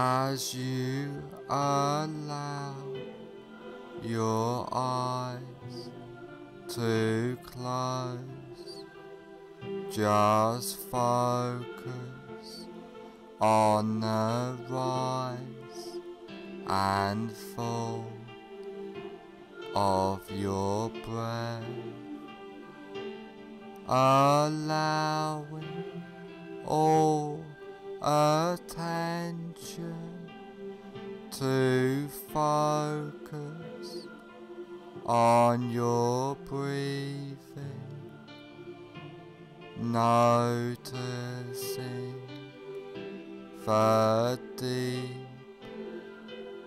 as you allow your eyes to deep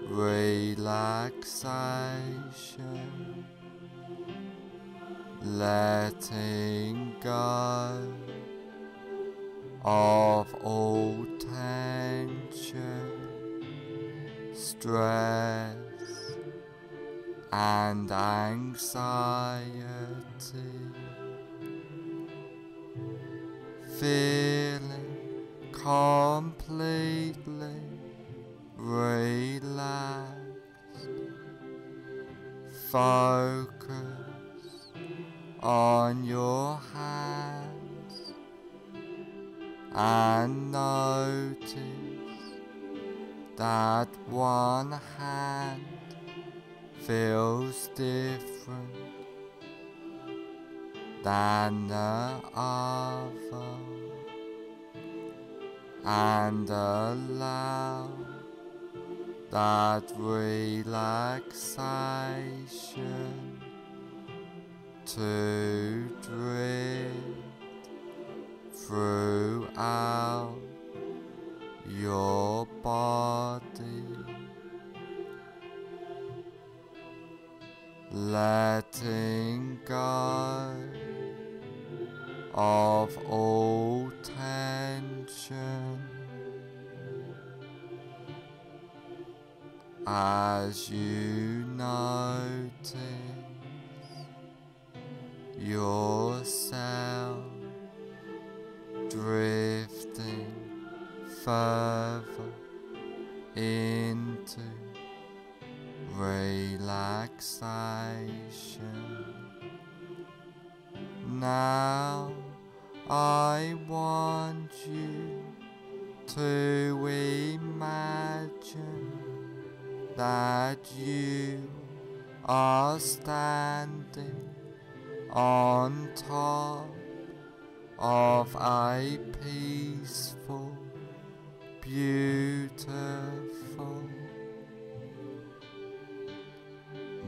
relaxation, letting go of all tension, stress, and anxiety, feeling completely relaxed. Focus on your hands and notice that one hand feels different than the other and allow that relaxation to drift throughout your body, letting go of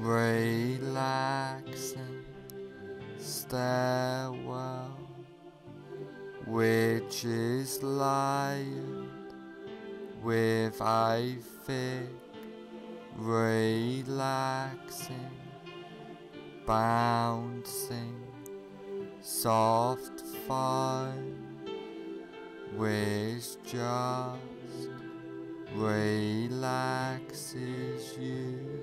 relaxing stairwell which is layered with a thick, relaxing, bouncing, soft foam which just relaxes you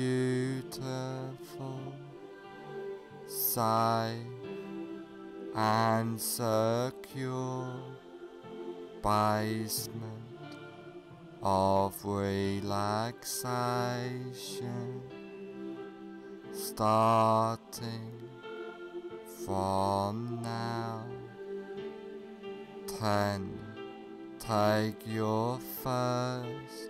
beautiful safe and secure basement of relaxation starting from now. Ten, take your first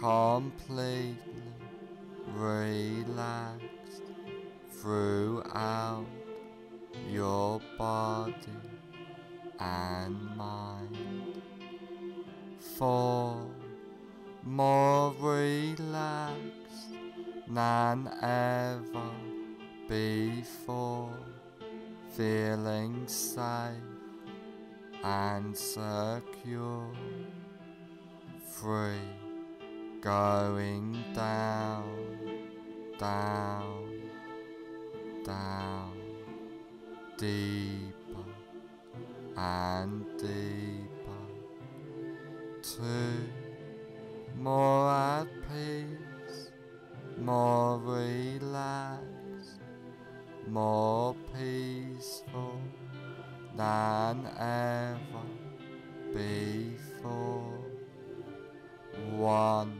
completely relaxed throughout your body and mind. Four, more relaxed than ever before, feeling safe and secure. Three, going down, down, down, deeper and deeper. Two, more at peace, more relaxed, more peaceful than ever before. One,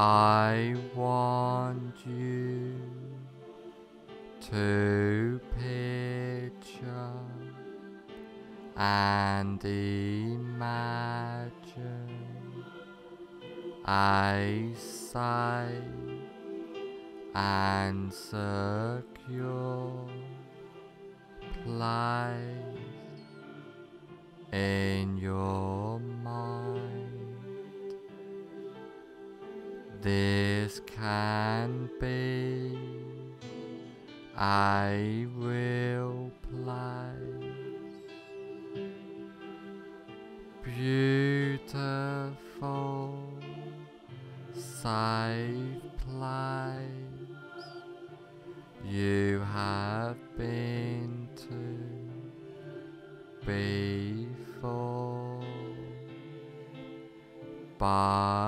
I want you to picture and imagine I safe and secure place in your mind. This can be. I will play. beautiful safe place you have been to before. Bye.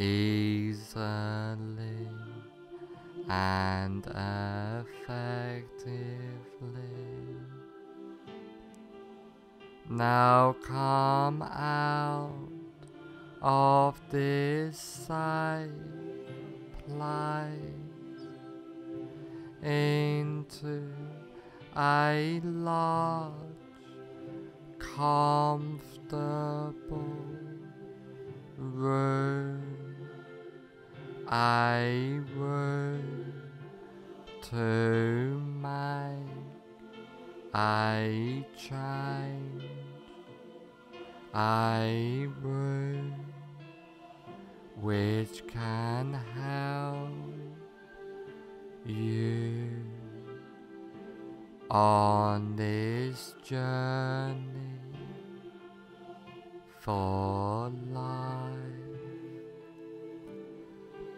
easily and effectively. Now come out of this place into a large, comfortable room, a room to make a change, a room which can help you on this journey for life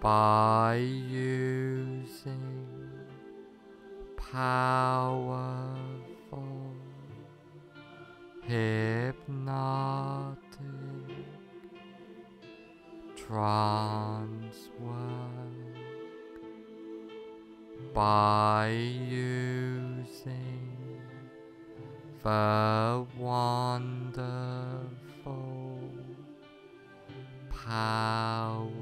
by using powerful hypnotic trance work by using the wonderful powers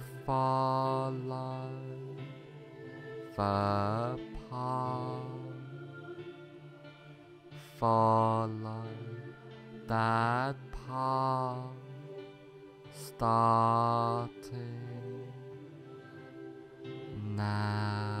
follow the path. Follow that path starting now.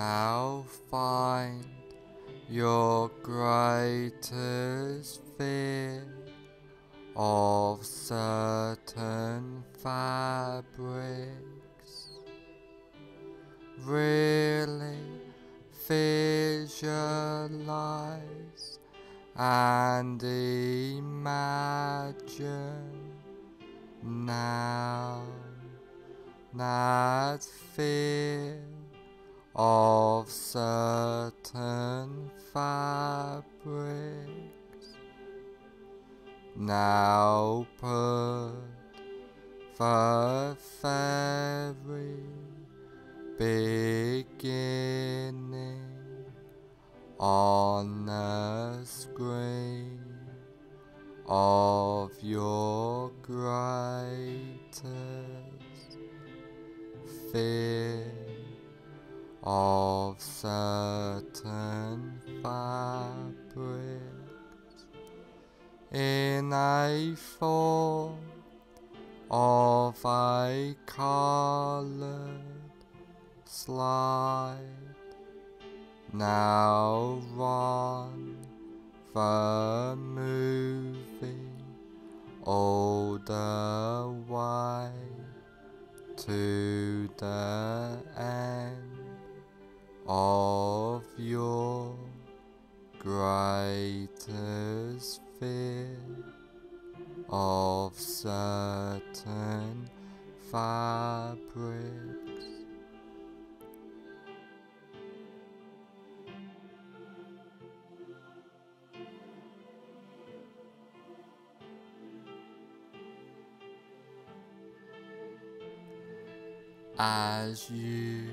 Now find your greatest fear of certain fabrics. Really visualize and imagine now that fear of certain fabrics. Now put the very beginning on the screen of your greatest fear of certain fabrics in a form of a colored slide. Now run the movie all the way to the end of your greatest fear of certain fabrics. As you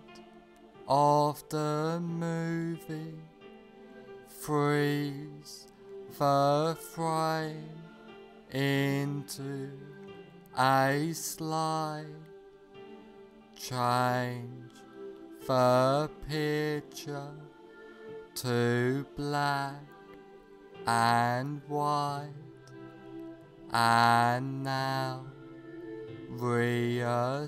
of the movie, freeze the frame into a slide. Change the picture to black and white. And now reassociate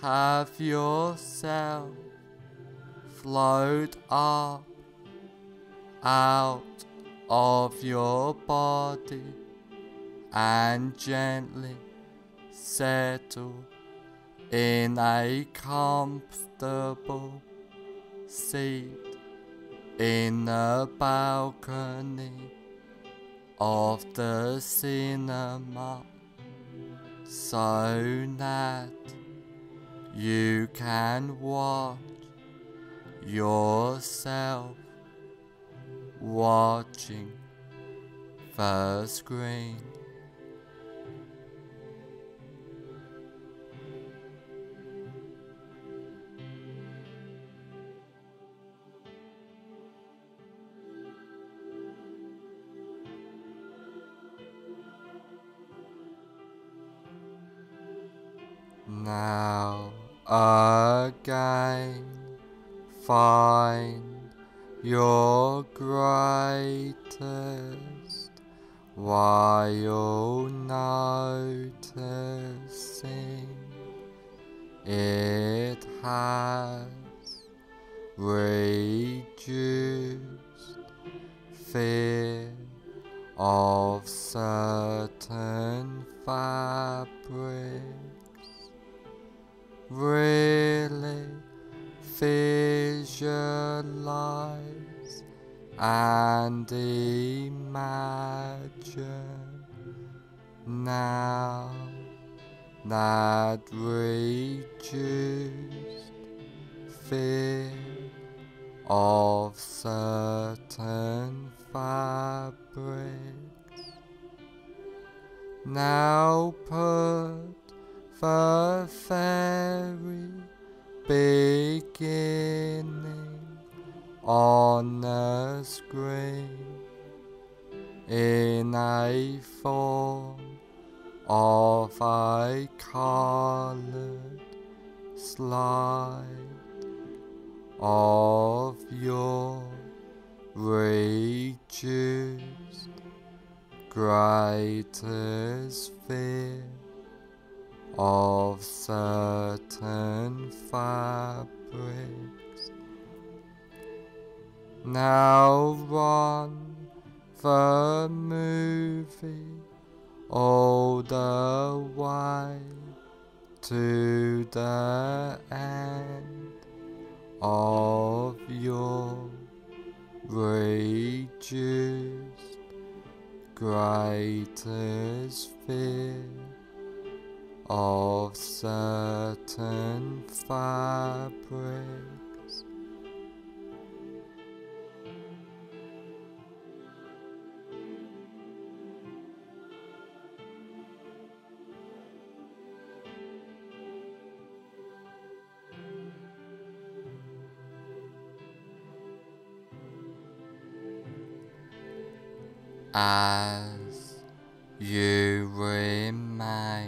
have yourself float up out of your body and gently settle in a comfortable seat in the balcony of the cinema so that you can watch yourself watching the screen. Again, find your greatest while noticing. It has reduced fear of certain fabrics really visualize and imagine now that reduced fear of certain fabrics. Now put the fairy beginning on the screen in a form of a colored slide of your reduced greatest fear of certain fabrics. Now run the movie all the way to the end of your reduced greatest fear of certain fabrics. As you remain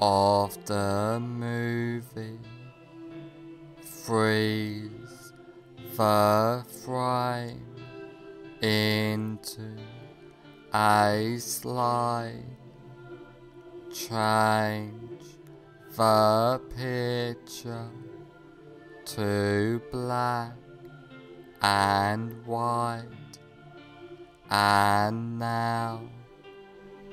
of the movie, freeze the frame into a slide, change the picture to black and white, and now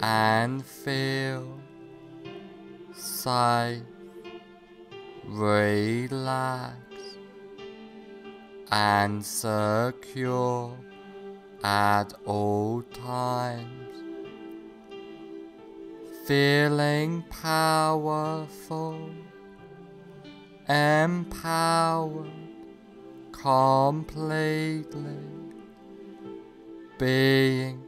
and feel safe, relaxed, and secure at all times. Feeling powerful, empowered completely, being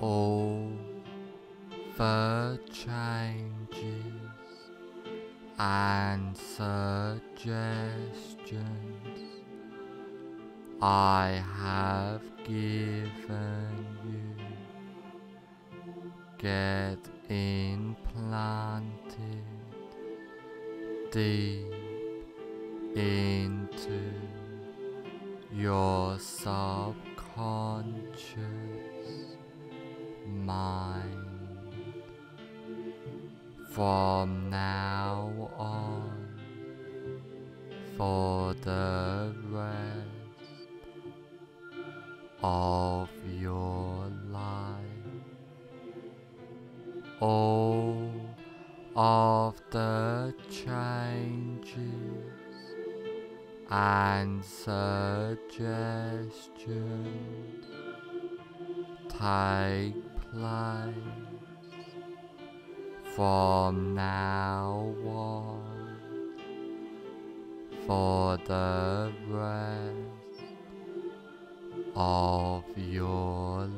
All the changes and suggestions I have given you. Get implanted suggestions take place from now on for the rest of your life.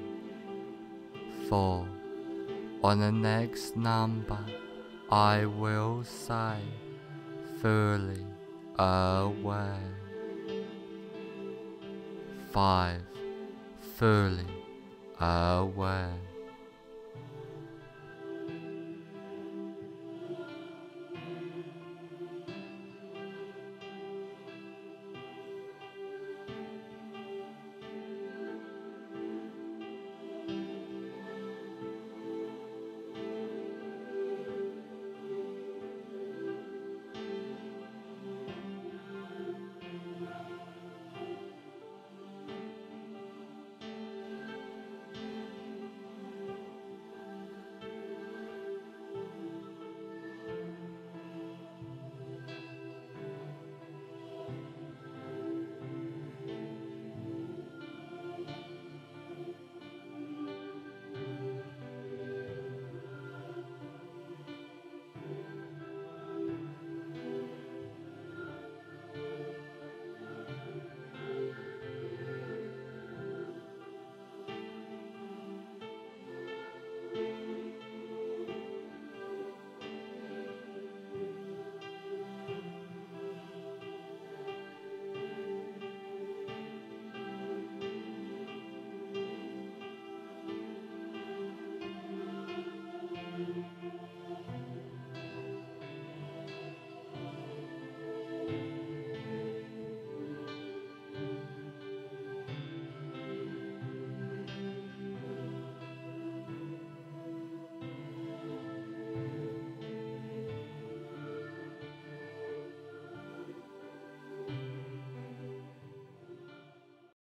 On the next number, I will say fully aware. Five, fully aware.